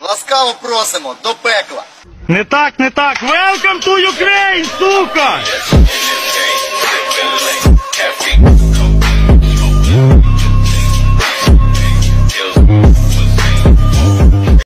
Ласкаво просимо до пекла. Не так, не так. Welcome to Ukraine, сука!